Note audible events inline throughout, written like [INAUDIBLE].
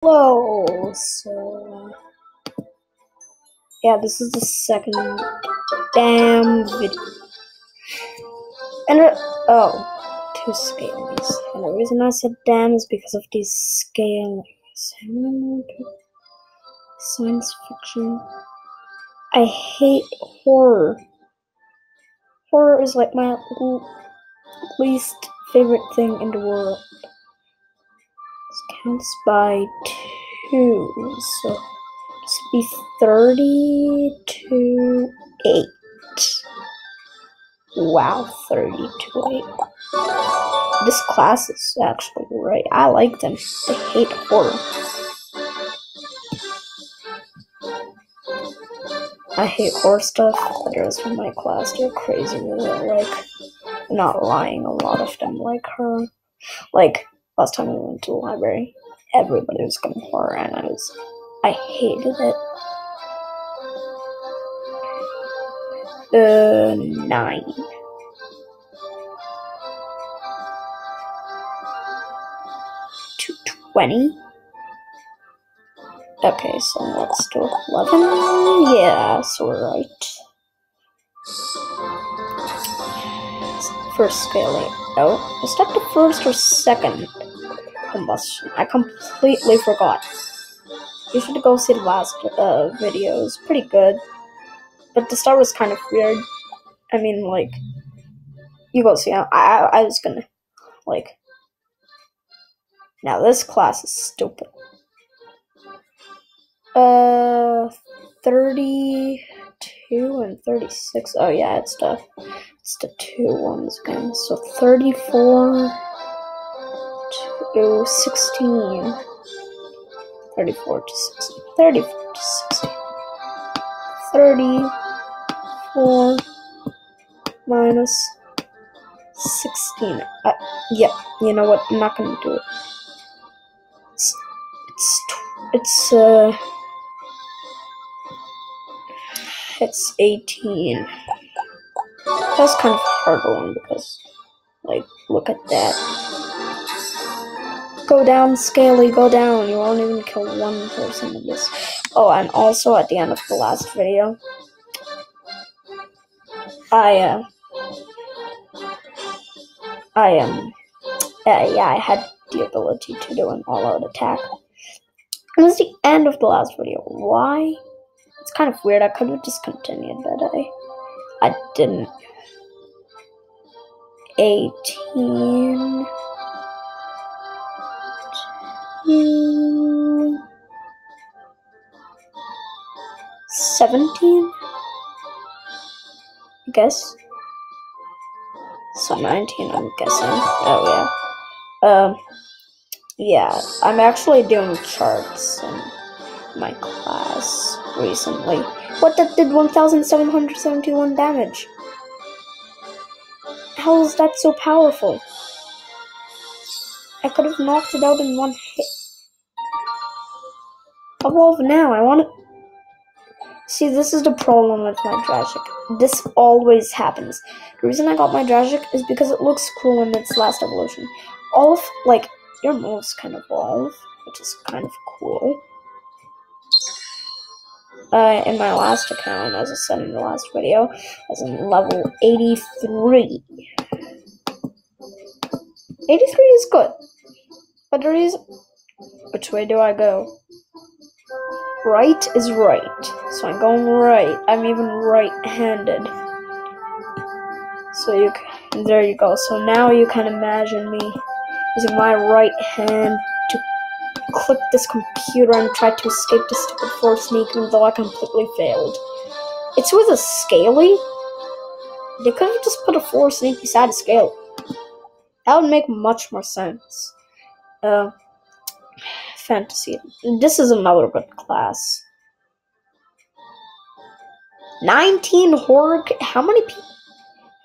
Whoa, so yeah, this is the second damn video. And uh, oh, two scalies. And the reason I said damn is because of these scalies. Science fiction. I hate horror. Horror is like my least favorite thing in the world. This counts by two, so this would be 30 to 8. Wow, 30 to 8. This class is actually right. I like them. They hate horror. I hate horror stuff. The girls from my class, they're crazy. Like, not lying, a lot of them like her. Like, last time we went to the library, everybody was going horror, and I was, I hated it. Uh, nine. To twenty. Okay, so let's do eleven. Yeah, so we're right. First scaling. Oh, is that the first or second combustion? I completely forgot. You should go see the last uh, video. It's pretty good. But the start was kind of weird. I mean, like, you go see. I, I, I was gonna, like, now this class is stupid. Uh, 32 and 36. Oh, yeah, it's the, it's the two ones again. So 34 to 16. 34 to 16. 34 to 16. 34 minus 16. Uh, yeah, you know what? I'm not gonna do it. It's, it's, it's, uh, it's 18. That's kind of a harder one because, like, look at that. Go down, Scaly, go down. You won't even kill one person in this. Oh, and also at the end of the last video, I, uh, I, um, uh, yeah, I had the ability to do an all-out attack. It was the end of the last video. Why? It's kind of weird. I could have just continued, but I, I didn't. 18. Hmm, 17? I guess. So 19, I'm guessing. Oh, yeah. Um, yeah, I'm actually doing charts in my class recently. What, that did 1,771 damage? How is that so powerful? I could have knocked it out in one hit. Evolve now, I want to. See, this is the problem with my Dragic. This always happens. The reason I got my Dragic is because it looks cool in its last evolution. All of, like, your moves can evolve, which is kind of cool. Uh, in my last account, as I said in the last video, I was in level 83. 83 is good. But the reason. Which way do I go? Right is right. So I'm going right. I'm even right handed. So you can. There you go. So now you can imagine me using my right hand to click this computer and tried to escape the stupid force sneak, even though I completely failed. It's with a scaly? They could have just put a force sneak beside a scale. That would make much more sense. Uh, fantasy. This is another good class. 19 horror. How many people?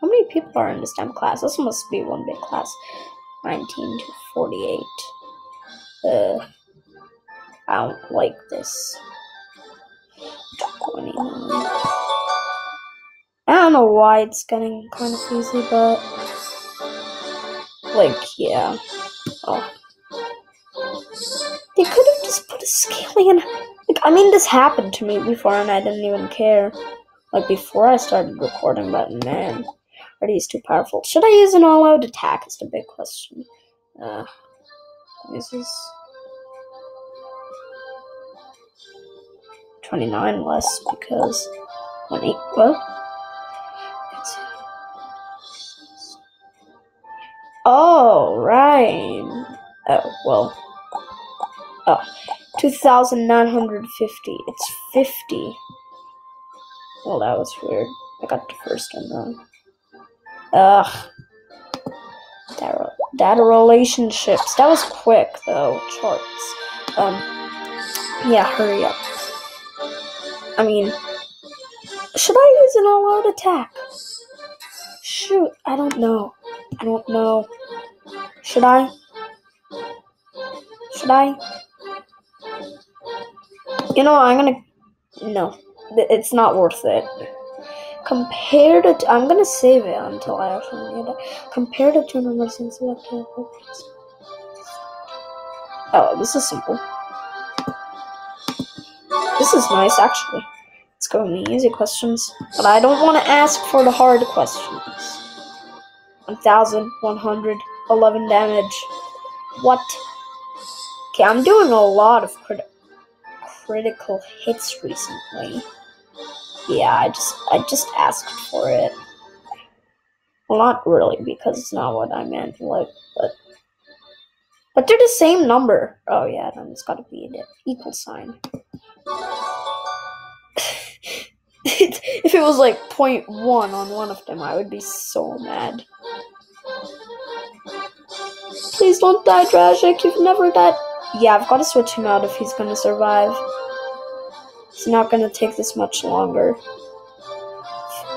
How many people are in this damn class? This must be one big class. 19 to 48. Uh, I don't like this. I don't know why it's getting kind of easy, but like, yeah. Oh. They could have just put a scaling. Like, I mean, this happened to me before, and I didn't even care. Like before I started recording, but man, are these too powerful? Should I use an all-out attack? Is the big question. Uh, this is 29 less because when eight what? Oh, right. Oh, well. Oh, 2,950. It's 50. Well, that was weird. I got the first one wrong. Ugh. Data, data relationships. That was quick, though. Charts. Um, yeah, hurry up. I mean, should I use an all-out attack? Shoot, I don't know. I don't know. Should I? Should I? You know, I'm gonna. No, it's not worth it. Compared to, I'm gonna save it until I actually need it. Compared to two numbers and select Oh, this is simple. This is nice, actually. Let's go in the easy questions. But I don't want to ask for the hard questions. 1,111 damage. What? Okay, I'm doing a lot of crit critical hits recently. Yeah, I just I just asked for it. Well, not really, because it's not what I meant. Like, but but they're the same number. Oh yeah, then it's got to be an equal sign. [LAUGHS] if it was like 0.1 on one of them, I would be so mad. Please don't die, Dragic. You've never died. Yeah, I've got to switch him out if he's to survive. It's not to take this much longer.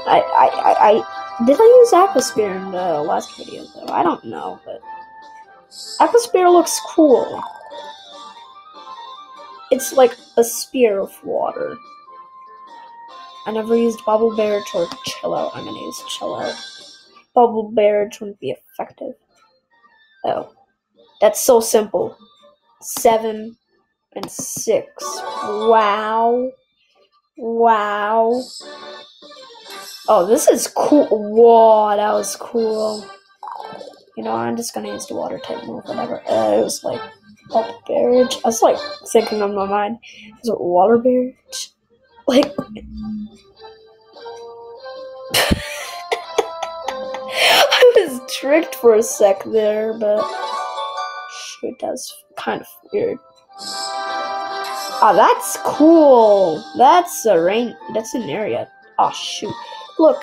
I, I, I, I, did I use Aquasphere in the last video, though? I don't know, but Aquasphere looks cool. It's like a spear of water. I never used Bubble Barrage or Chill Out. I'm gonna use Chill Out. Bubble Barrage wouldn't be effective. Oh. That's so simple. Seven and six. Wow. Wow. Oh, this is cool. Whoa, that was cool. You know, I'm just gonna use the water type move, whatever. Uh, it was like bubble barrage. I was like thinking on my mind, is it water barrage? [LAUGHS] Like, [LAUGHS] I was tricked for a sec there, but shoot, that's kind of weird. Oh, that's cool. That's a rain. That's an area. Oh shoot! Look,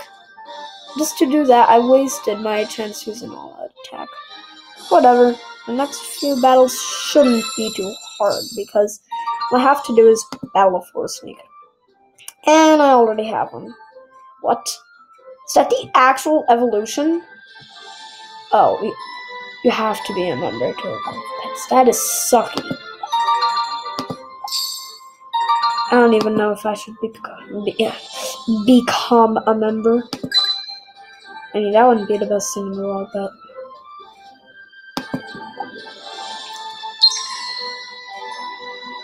just to do that, I wasted my chance using all-out attack. Whatever. The next few battles shouldn't be too hard because what I have to do is battle for a force sneak. And I already have one. What? Is that the actual evolution? Oh, you, have to be a member to pets. That is sucky. I don't even know if I should be, yeah, become a member. I mean, that wouldn't be the best thing in the world, but.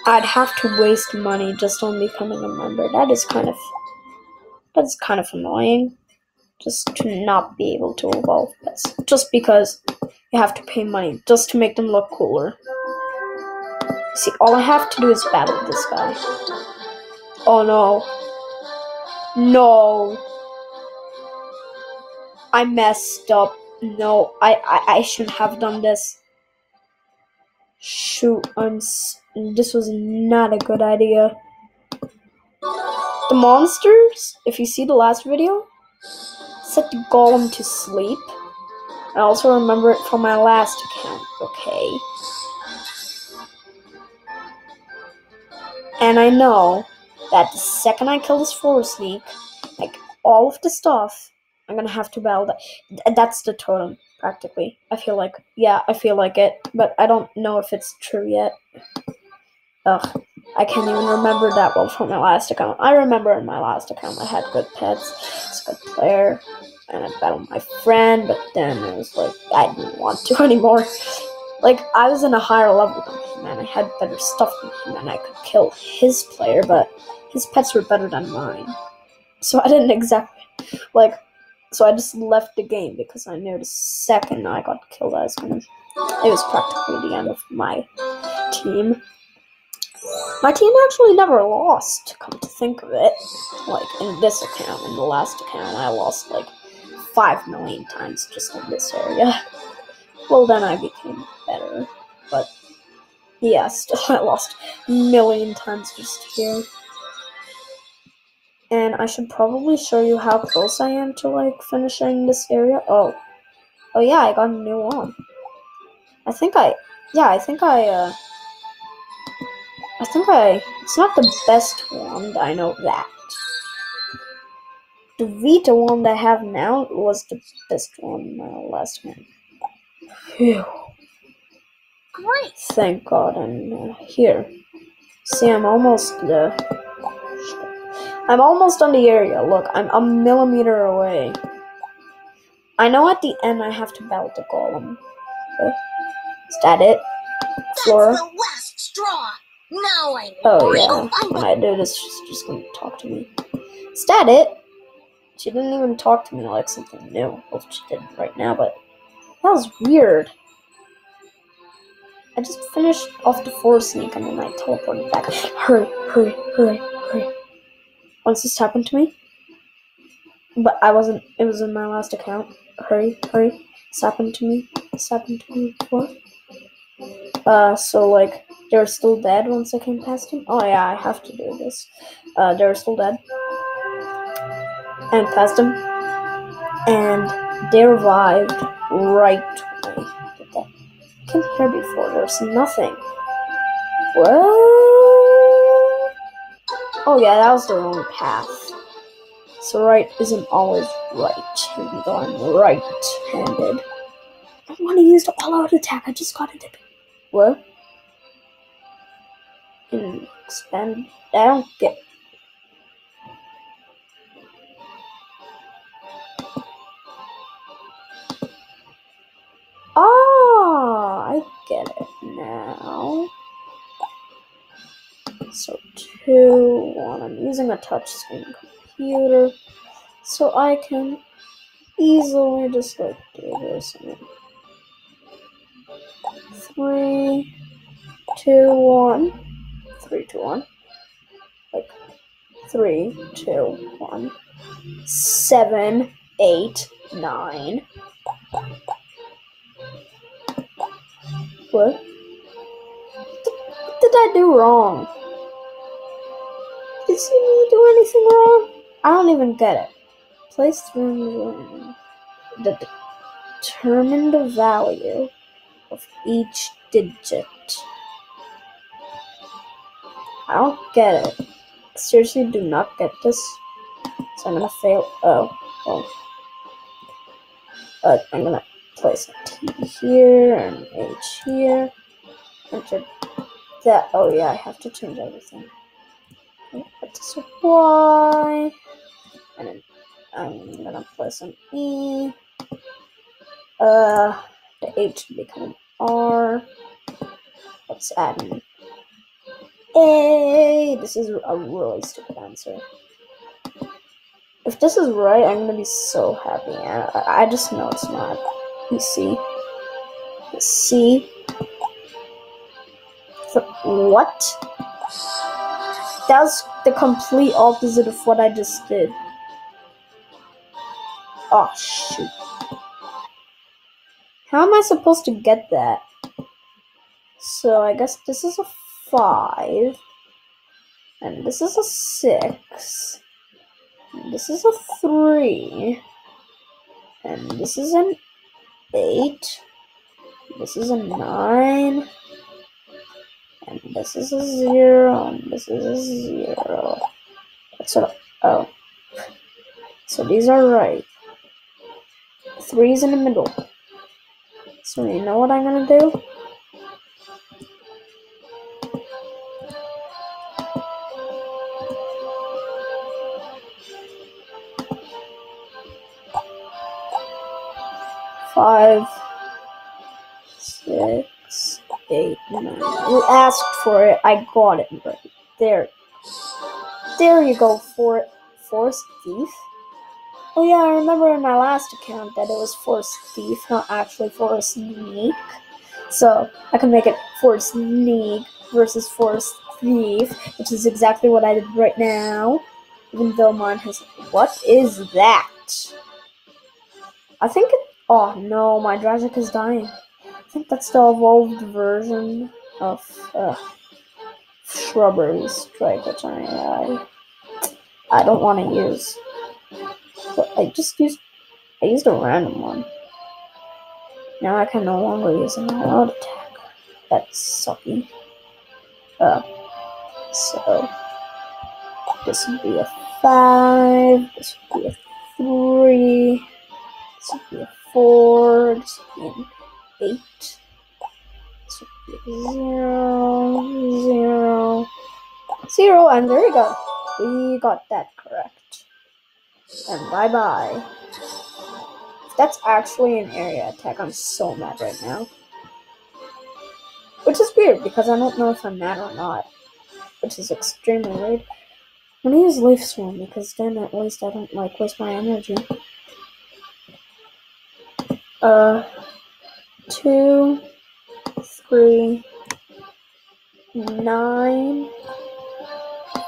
I'd have to waste money just on becoming a member. That is kind of that's kind of annoying. Just to not be able to evolve pets. Just because you have to pay money just to make them look cooler. See, all I have to do is battle this guy. Oh no. No. I messed up. No, I, I, I shouldn't have done this. Shoot, I'm. This was not a good idea. The monsters, if you see the last video, set the golem to sleep. I also remember it from my last account, okay? And I know that the second I kill this forest sneak, like all of the stuff, I'm gonna have to battle that. That's the totem practically. I feel like, yeah, I feel like it, but I don't know if it's true yet. Ugh. I can't even remember that well from my last account. I remember in my last account I had good pets, it's a good player, and I battled my friend, but then it was like I didn't want to [LAUGHS] anymore. Like I was in a higher level than him, and I had better stuff than him, and I could kill his player, but his pets were better than mine. So I didn't exactly like. So I just left the game because I knew the second I got killed, I was. It was practically the end of my team. My team actually never lost, come to think of it. Like, in this account, in the last account, I lost like 5 million times just in this area. Well, then I became better, but yeah, [LAUGHS] still I lost a million times just here. And I should probably show you how close I am to like finishing this area. Oh, oh yeah, I got a new one. I think I, yeah, I think I, uh, I think I, it's not the best one, I know that. The Vita one that I have now was the best one uh, last one. Phew. Great. Thank God I'm uh, here. See, I'm almost uh, I'm almost on the area. Look, I'm a millimeter away. I know at the end I have to battle the golem. Is that it? Flora? That's the last straw. Now I. Oh yeah. find When it. I do this, she's just gonna talk to me. Is that it? She didn't even talk to me like something new. Well, she did right now, but that was weird. I just finished off the forest sneak and then I teleported back. Hurry, hurry, hurry, hurry. Once this happened to me, but I wasn't. It was in my last account. Hurry, hurry. This happened to me. This happened to me before. Uh, so like they were still dead once I came past him. Oh yeah, I have to do this. Uh, they were still dead, and past him, and they revived right. I came here before. There's nothing. What? Oh yeah, that was the wrong path. So right isn't always right, even though I'm right-handed. I want to use the all-out attack. I just got it. What? Expand. I don't get. Now. So two, one. I'm using a touchscreen computer, so I can easily just like do this. Three, two, one, three, two, one, like three, two, one, seven, eight, nine. What? Did I do wrong? Did see me do anything wrong? I don't even get it. Place. The determine the value of each digit. I don't get it. Seriously, do not get this. So I'm gonna fail. Oh, oh. Uh, I'm gonna place T here and H here. Enter that. Oh yeah, I have to change everything. Put this Y, and then I'm gonna place an E. Uh, the H should become an R. Let's add an A. This is a really stupid answer. If this is right, I'm gonna be so happy. I, I- I just know it's not. You see? C. What? That's the complete opposite of what I just did. Oh, shoot. How am I supposed to get that? So I guess this is a 5. And this is a 6. And this is a 3. And this is an 8. This is a 9. And this is a zero, and this is a zero. So, oh. So these are right. Three's in the middle. So you know what I'm gonna do? Five, six, you asked for it. I got it right there. There you go for. Forest thief. Oh yeah, I remember in my last account that it was forest thief, not actually forest sneak. So I can make it forest sneak versus forest thief, which is exactly what I did right now. Even though mine has. What is that? I think it. Oh no, my Dragic is dying. Think that's the evolved version of uh, Shrubbery Strike, which I, I, don't want to use. But I just used. I used a random one. Now I can no longer use an allowed attack. That's sucky. Uh, so this would be a five. This would be a three. This would be a four. This would be an eight. Zero, zero, zero, and there we go. We got that correct. And bye bye. That's actually an area attack, I'm so mad right now. Which is weird because I don't know if I'm mad or not. Which is extremely weird. I'm gonna use Leaf Swarm because then at least I don't like waste my energy. Uh, two, three, nine,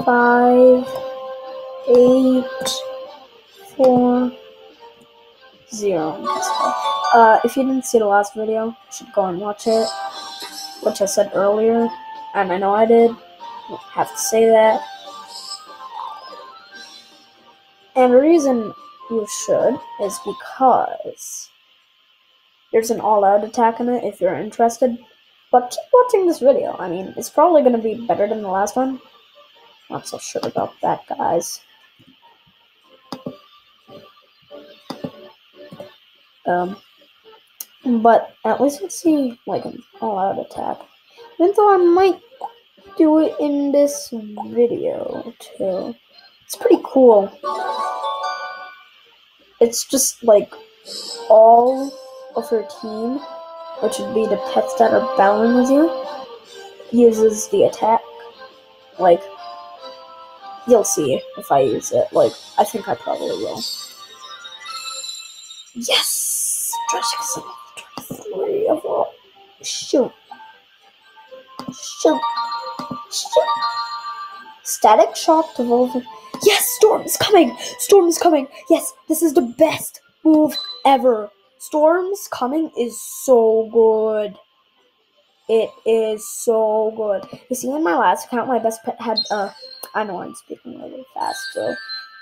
five, eight, four, zero. Uh, if you didn't see the last video, you should go and watch it, which I said earlier, and I know I did. Have to say that. And the reason you should is because there's an all-out attack in it if you're interested. But keep watching this video. I mean, it's probably going to be better than the last one. Not so sure about that, guys. Um, but at least let's see like an all-out attack. Even though I might do it in this video too. It's pretty cool. It's just like all of your team, which would be the pets that are battling with you, uses the attack. Like, you'll see if I use it. Like, I think I probably will. Yes! Dragic is 23 of all. Shoot. Shoot. Shoot. Static shock to Yes, Storm is coming! Storm is coming! Yes, this is the best move ever. Storm's coming is so good. It is so good. You see, in my last account, my best pet had, uh, I know I'm speaking really fast, so.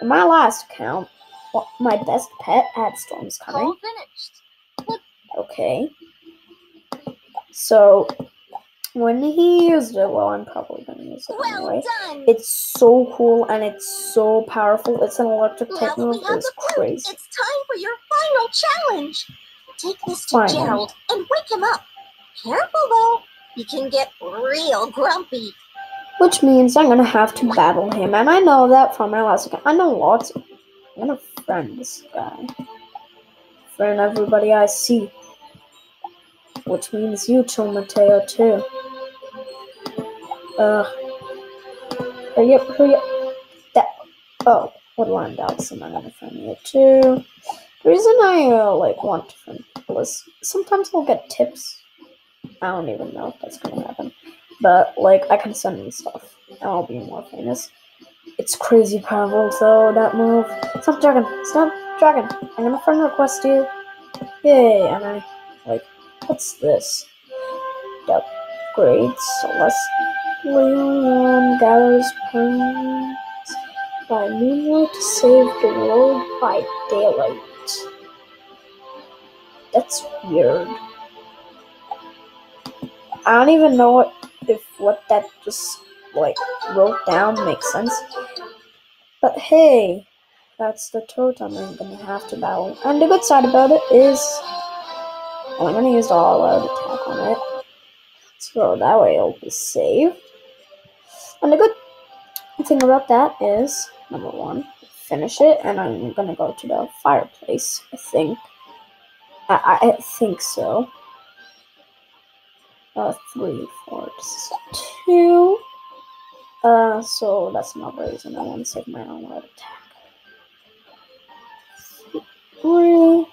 In my last account, well, my best pet had Storm's coming. All finished. Okay. So, when he used it, well, I'm probably gonna use it Well anyway. done. It's so cool and it's so powerful. It's an electric now type that we move. have It's crazy. it's time for your final challenge. Take this to. Gerald and wake him up. Careful though, he can get real grumpy. Which means I'm gonna have to battle him, and I know that from my last account. I know lots of. I'm gonna friend this guy. Friend everybody I see. Which means you, Chil Mateo, too. Ugh. Hurry up, hurry up. That. Oh, what line dogs am I'm gonna friend you too? The reason I, uh, like, want to people is sometimes I'll get tips. I don't even know if that's gonna happen. But like I can send them stuff and I'll be more famous. It's crazy powerful though, that move. Stop dragon, stop dragon. I'm gonna friend request you. Yay, and I like what's this? Upgrade Celestial gathers points by moonlight to save the world by daylight. That's weird. I don't even know what if what that just like wrote down makes sense. But hey, that's the totem I'm gonna have to battle. And the good side about it is I'm gonna use all out attack on it. So that way it'll be saved. And the good thing about that is number one, finish it, and I'm gonna go to the fireplace, I think. I, I think so. Uh, three, four, two. Uh, so that's another reason I want to save my own attack. Three.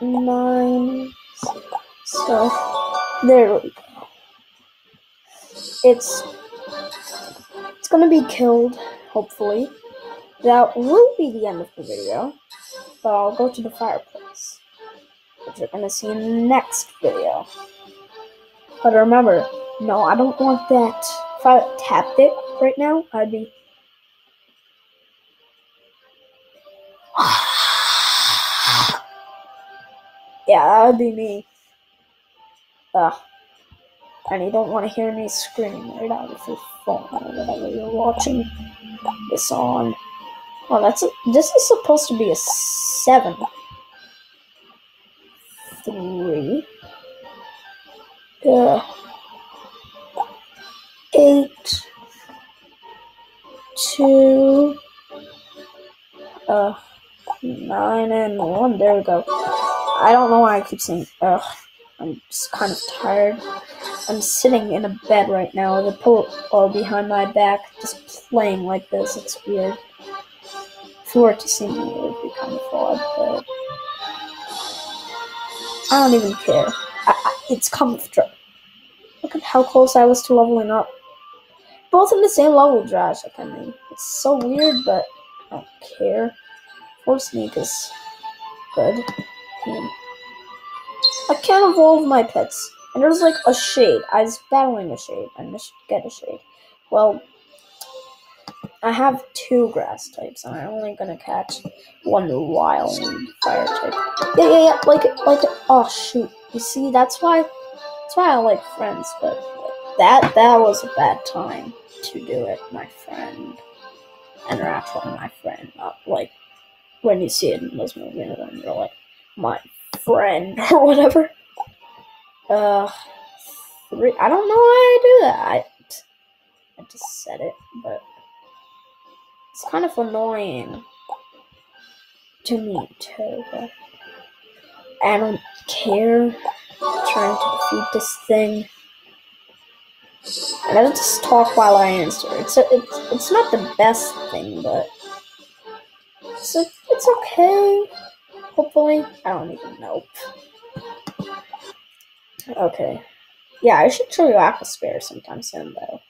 Nine. So, there we go. It's it's gonna be killed, hopefully. That will be the end of the video. But I'll go to the fireplace. Which you're gonna see in the next video. But remember, no, I don't want that. If I tapped it right now, I'd be. [SIGHS] yeah, that would be me. Ugh. And you don't want to hear me screaming right out of your phone or whatever you're watching this on. Oh, that's a, this is supposed to be a seven. Three. Uh, eight. Two. Uh, nine and one. There we go. I don't know why I keep saying ugh. I'm just kind of tired. I'm sitting in a bed right now with a pillow behind my back, just playing like this. It's weird. If you were to see me, it would be kind of odd, but I don't even care. I, I, it's comfortable. Look at how close I was to leveling up. Both in the same level, Josh. I mean, it's so weird, but I don't care. Force Sneak is good. And I can't evolve my pets. And was like a shade. I was battling a shade. I must get a shade. Well, I have two grass types, and I'm only gonna catch one wild fire type. Yeah, yeah, yeah. Like, like. Oh shoot! You see, that's why. That's why I like friends. But that that was a bad time to do it, my friend. And they're my friend, not like when you see it in those movies, and you're like my friend [LAUGHS] or whatever. Uh, three. I don't know why I do that. I, just said it, but it's kind of annoying to me too. I don't care. I'm trying to defeat this thing. And I just talk while I answer. It's a, it's it's not the best thing, but it's a, it's okay. Hopefully, I don't even know. Okay. Yeah, I should show you Aquasphere sometime soon, though.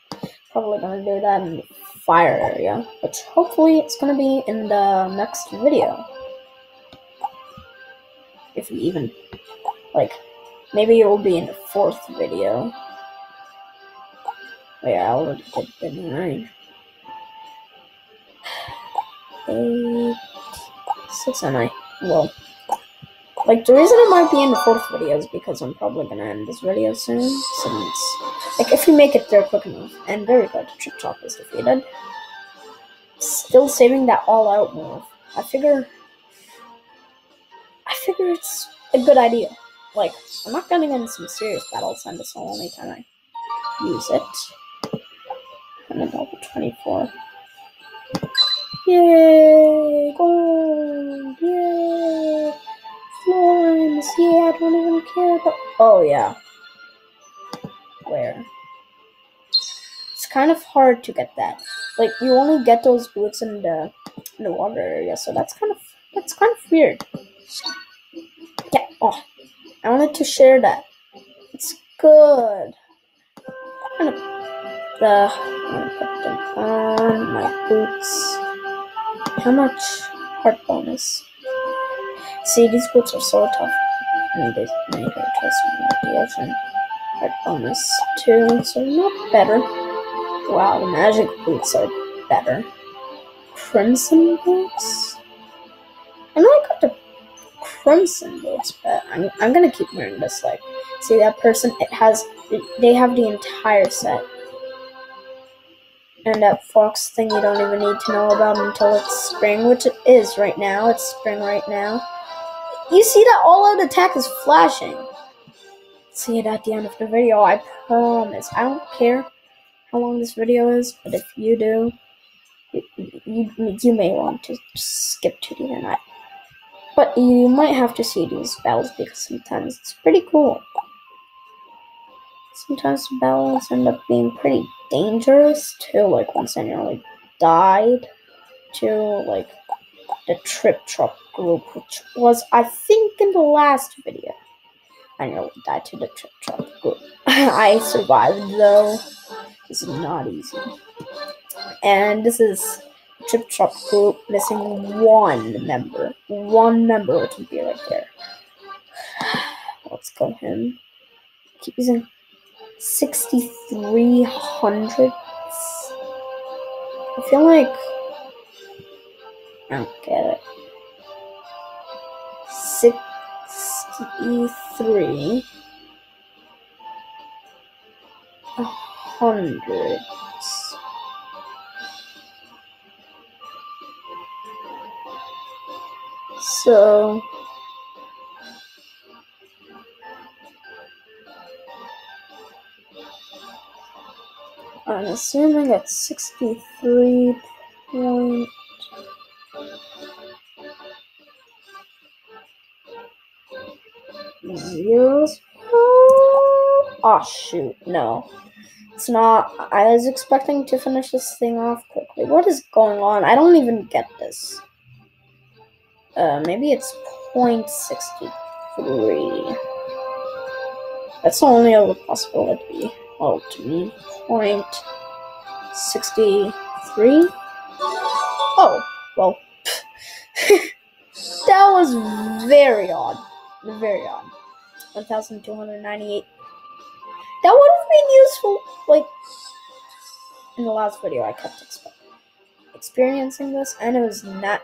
Probably gonna do that in the fire area, which hopefully it's gonna be in the next video. If we even, like, maybe it will be in the fourth video. Yeah, I already did the nine. Eight, six, and nine. Well, like, the reason it might be in the fourth video is because I'm probably gonna end this video soon, since, like, if you make it there quick enough, and very good, Trip Chop is defeated. Still saving that all-out move. I figure, I figure it's a good idea. Like, I'm not getting into some serious battles, and this will only time I use it. And then level 24. Yay! Gold! Yay! Florence! Yeah, I don't even care about. Oh, yeah. Where? It's kind of hard to get that. Like, you only get those boots in the in the water area, so that's kind of that's kind of weird. Yeah. Oh, I wanted to share that. It's good. I'm gonna, the, I'm gonna put them on my boots. How much heart bonus? See, these boots are so tough. Need to make her trust me like the ocean. Heart bonus too, so not better. Wow, the magic boots are better. Crimson boots? I know I got the crimson boots, but I'm, I'm gonna keep wearing this. Like, see that person? It has, they have the entire set. And that fox thing you don't even need to know about until it's spring, which it is right now. It's spring right now. You see that all-out attack is flashing. See it at the end of the video, I promise. I don't care how long this video is, but if you do, you, you, you may want to skip to the end. But you might have to see these battles because sometimes it's pretty cool. Sometimes battles end up being pretty dangerous too, like once I nearly died to like the Trip Trop group, which was I think in the last video. I nearly died to the Trip Trop group. [LAUGHS] I survived though. This is not easy. And this is Trip Trop group missing one member. One member which would be right there. [SIGHS] Let's go him. Keep using 6300. I feel like I don't get it. 63 hundreds. So I'm assuming it's 63 point zeros. Oh shoot, no. It's not. I was expecting to finish this thing off quickly. What is going on? I don't even get this. Uh, maybe it's 0.63. That's the only other possibility. Well, to me, 0.63. Oh, well. [LAUGHS] that was very odd. Very odd. 1,298. That would have been useful, like, in the last video I kept exp- experiencing this, and it was not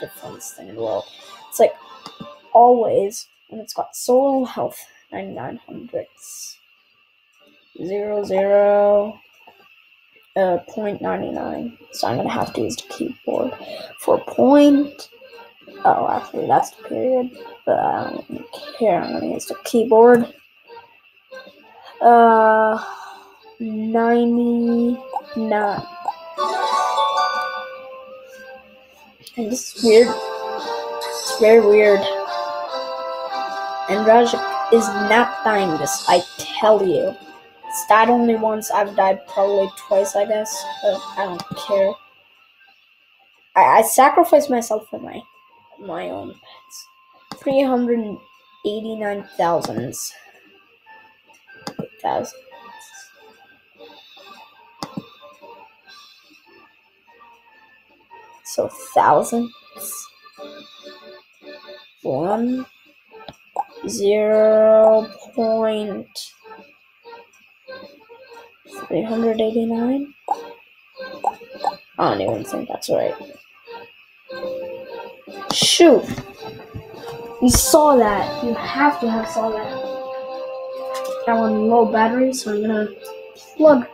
the funnest thing in the world. It's like, always, and it's got soul health, 99 hundredths. Zero, zero, uh, point 99. So I'm gonna have to use the keyboard for point. Oh, actually, that's the period, but I don't care. I'm gonna use the keyboard. Uh, 99. And this is weird. It's very weird. And Raj is not dying this, I tell you. It's died only once. I've died probably twice, I guess. But I don't care. I, I sacrificed myself for my my own pets. 389 thousands. Thousands. So thousands. One zero point three hundred eighty nine. I don't even think that's right. Shoot! You saw that. You have to have saw that. Got one low battery, so I'm gonna plug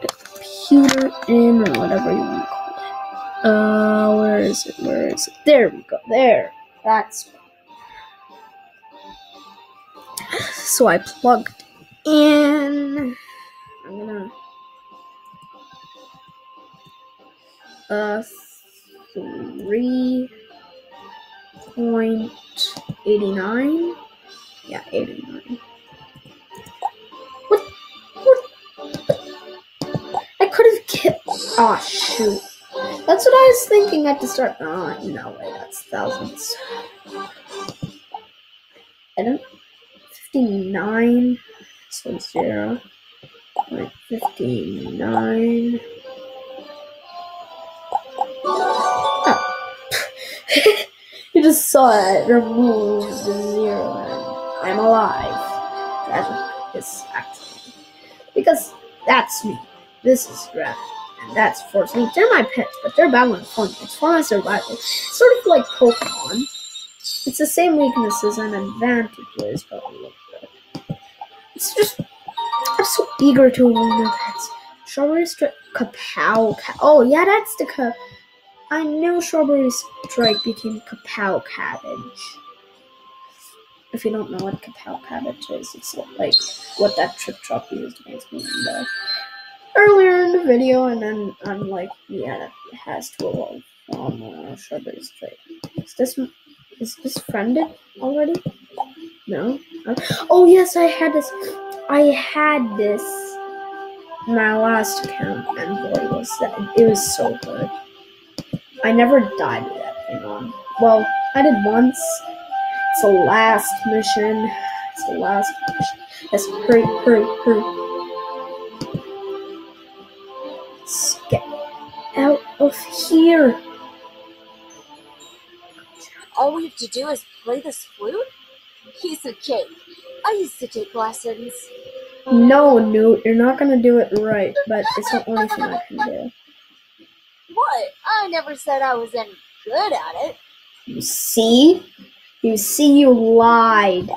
the computer in or whatever you want to call it. Uh, where is it? Where is it? There we go. There. That's. So I plugged in. I'm gonna. Uh, three Point eighty nine, Yeah, 89. What? What? I could have killed. Ah, oh, shoot. That's what I was thinking at the start. Ah, oh, no way, that's thousands. I don't. 59. So zero. Like 59. You just saw it remove the zero and I'm alive. That is actually because that's me. This is Red. And that's Force Link. They're my pets, but they're battling fun. It's for my survival. Sort of like Pokemon. It's the same weaknesses and advantages, but little bit. It's just I'm so eager to learn their pets. Strawberry Strike Kapow. Ka- oh yeah, that's the ka- I knew Strawberry Strike became Kapow Cabbage. If you don't know what Kapow Cabbage is, it's like what that Trip Trop used against me in the, earlier in the video, and then I'm like, yeah, it has to evolve from uh, Strawberry Strike. Is this Is this friended already? No. Oh yes, I had this. I had this. My last account, and boy was that it was so good. I never died with that thing on. Well, I did once. It's the last mission. It's the last mission. Yes, hurry, hurry, hurry. Let's get out of here. All we have to do is play this flute? Piece of cake. I used to take lessons. No, Noot, you're not gonna do it right, but it's the only thing I can do. What? I never said I was any good at it. You see? You see, you lied.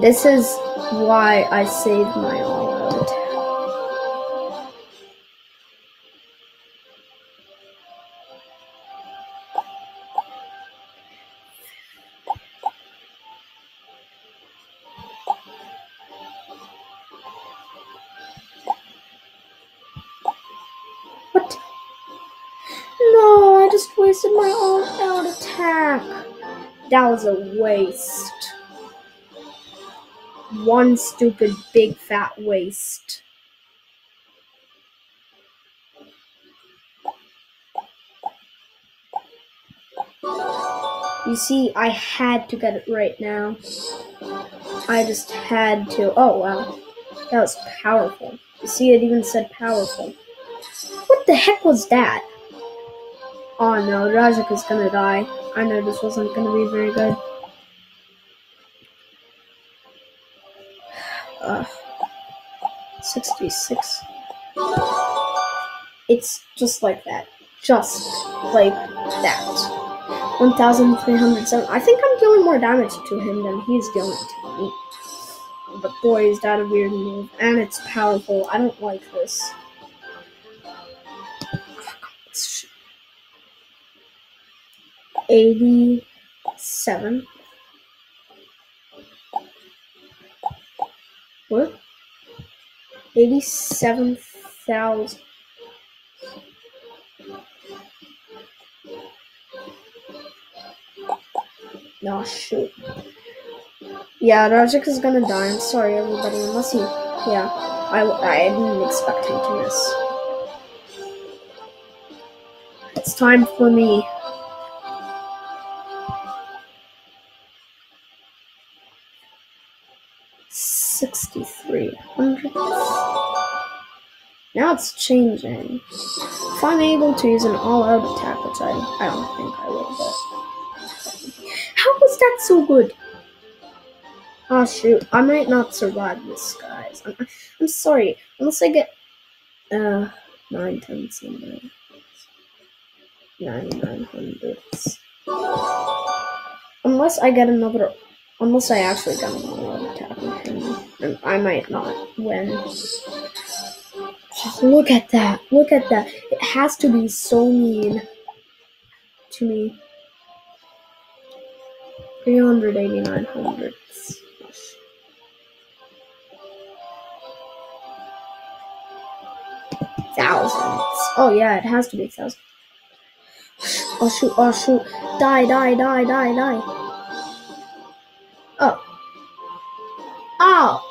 This is why I saved my all That was a waste. One stupid big fat waste. You see, I had to get it right now. I just had to. Oh, wow. That was powerful. You see, it even said powerful. What the heck was that? Oh no, Rajak is gonna die. I know this wasn't gonna be very good. Ugh. 66. It's just like that. Just like that. 1,307. I think I'm dealing more damage to him than he's dealing to me. But boy, is that a weird move. And it's powerful. I don't like this. Eighty-seven. What? Eighty-seven thousand. No shoot. Yeah, Rajik is gonna die. I'm sorry, everybody. Unless he, yeah, I, I didn't expect him to miss. It's time for me. Now it's changing. If I'm able to use an all-out attack, which I, I don't think I will, but how was that so good? Oh shoot, I might not survive this, guys. I'm, I'm sorry. Unless I get uh nine tenths in there. Ninety-nine hundredths. Unless I get another unless I actually get another. And I might not win. Oh, look at that. Look at that. It has to be so mean to me. 389 hundredths. Thousands. Oh yeah, it has to be thousands. Oh shoot, oh shoot. Die, die, die, die, die. Oh.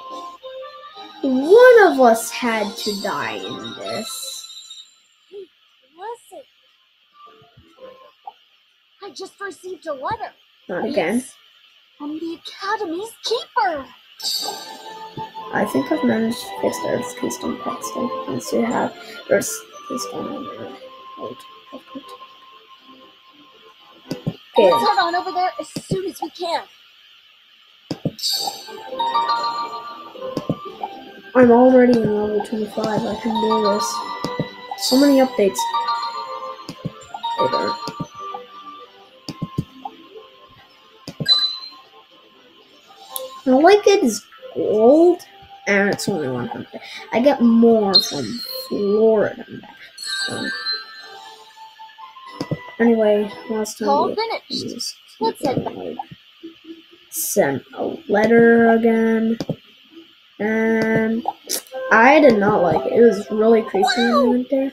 One of us had to die in this. Listen. I just received a letter. Not again. It's From the Academy's keeper. I think I've managed to fix the Earth's keystone pedestal. Once you have Earth's keystone on your hold. Okay. Let's head on over there as soon as we can. I'm already in level 25. I can do this. So many updates. Later. I like it is gold, and it's only 100. I get more from Florida. Um, anyway, last time All finished. head back. Sent a letter again, and I did not like it. It was really creepy when I went there.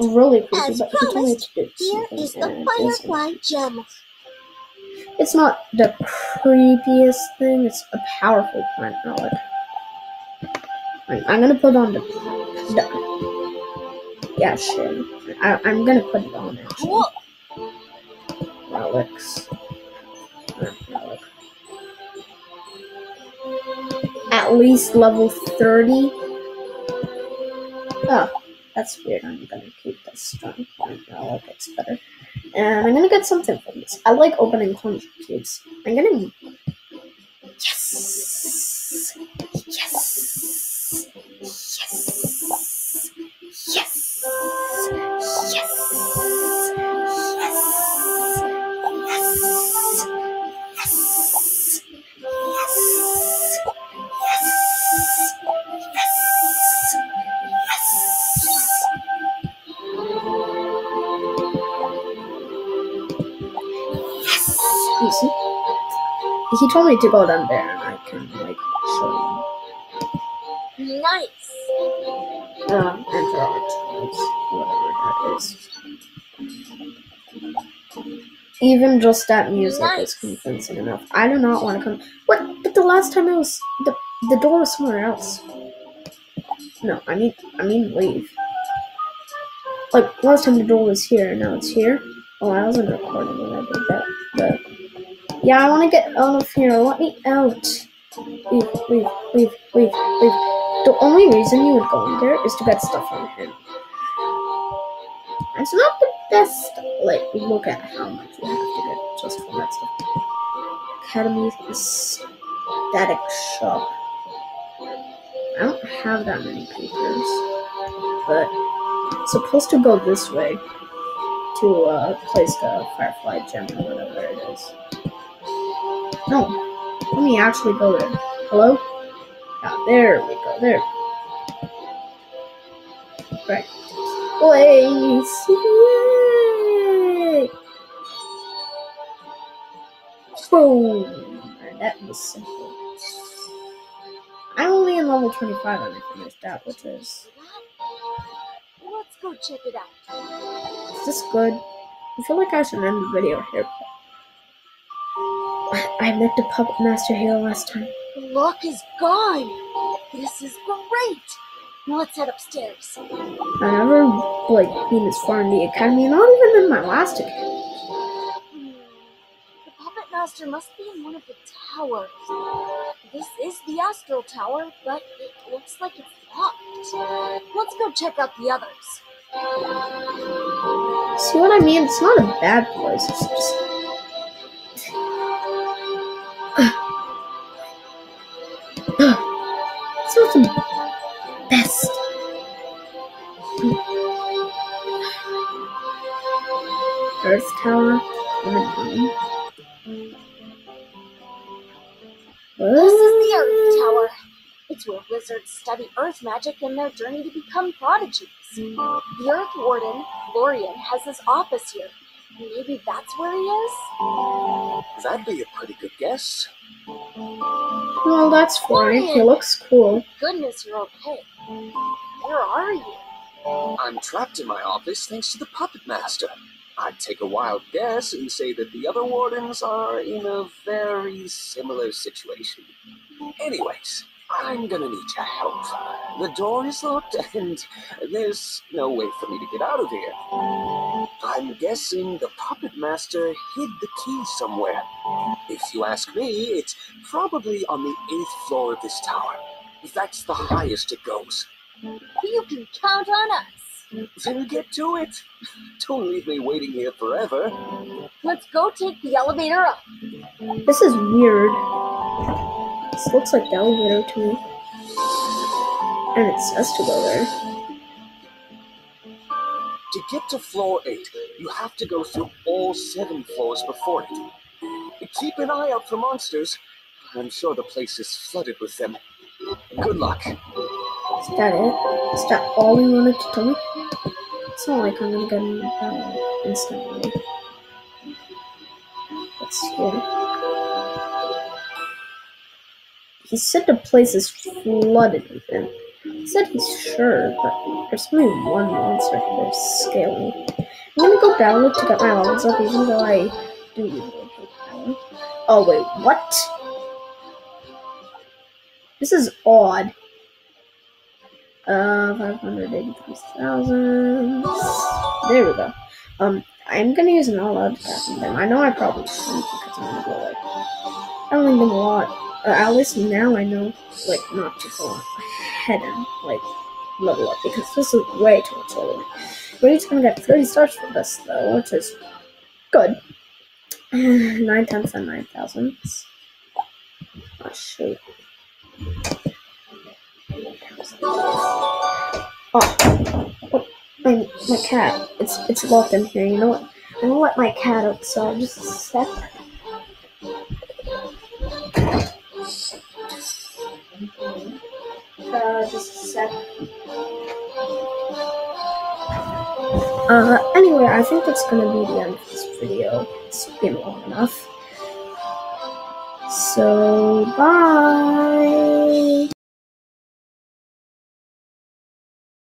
Not really creepy, As but he told me to do Here is the it. Firefly Gem. It's not the creepiest thing. It's a powerful plant relic. Right, I'm gonna put on the. the yeah, sure. I, I'm gonna put it on actually. Relics. At least level 30. Oh, that's weird. I'm gonna keep this strong point I like It's better. And I'm gonna get something from this. I like opening coin cubes. I'm gonna. Yes! You see? He told me to go down there and I can like show Nice. you. Um enter art. Whatever that is. Even just that music is convincing enough. I do not want to come. What? But the last time it was the the door was somewhere else. No, I mean I mean leave. Like last time the door was here, and now it's here. Oh, I wasn't recording when I did that. Yeah, I want to get out of here. Let me out. Leave, leave, leave, leave, leave. The only reason you would go in there is to get stuff from him. It's not the best. Like, look at how much you have to get just from that stuff. Academy static shop. I don't have that many papers, but it's supposed to go this way to uh, place the Firefly gem or whatever it is. No, let me actually go there. Hello? Yeah, there we go. There. Right. Place. Yay! Boom. And that was simple. I'm only in level 25 and I finished that, which is. Let's go check it out. Is this good? I feel like I should end the video here. I, met the puppet master here last time. The lock is gone. This is great. Let's head upstairs. I never like been this far in the academy, not even in my last academy. Hmm. The puppet master must be in one of the towers. This is the astral tower, but it looks like it's locked. Let's go check out the others. See what I mean? It's not a bad place. It's just Earth Tower coming in. This is the Earth Tower. It's where wizards study earth magic in their journey to become prodigies. The Earth Warden, Florian, has his office here. Maybe that's where he is? That'd be a pretty good guess. Well, that's fine. He looks cool. Goodness, you're okay. Where are you? I'm trapped in my office thanks to the puppet master. I'd take a wild guess and say that the other wardens are in a very similar situation. Anyways, I'm gonna need your help. The door is locked [LAUGHS] and there's no way for me to get out of here. I'm guessing the puppet master hid the key somewhere. If you ask me, it's probably on the eighth floor of this tower. That's the highest it goes. You can count on us. Then get to it. Don't leave me waiting here forever. Let's go take the elevator up. This is weird. This looks like the elevator to me. And it says to go there. To get to floor 8, you have to go through all seven floors before it. Keep an eye out for monsters. I'm sure the place is flooded with them. Good luck. Is that it? Is that all you wanted to tell me? It's not like I'm gonna get him down instantly. Let's hear. He said the place is flooded with them. He said he's sure, but there's only one monster here, Scaly. I'm gonna go download to get my levels up, even though I do usually hate. Oh wait, what? This is odd. Uh, 583,000. There we go. Um, I'm gonna use an all out attack them. I know I probably shouldn't because I'm gonna go like. I don't think a lot. Uh, at least now I know, like, not to go ahead and, like, level up because this is way too much leveling. We're each gonna get 30 stars for this though, which is good. [SIGHS] 9 tenths and 9,000. Oh, shoot. Oh? My, my cat. It's it's locked in here. You know what? I'm gonna let my cat outside just a sec. Uh, just a sec. Uh, anyway, I think that's gonna be the end of this video. It's been long enough. So, bye!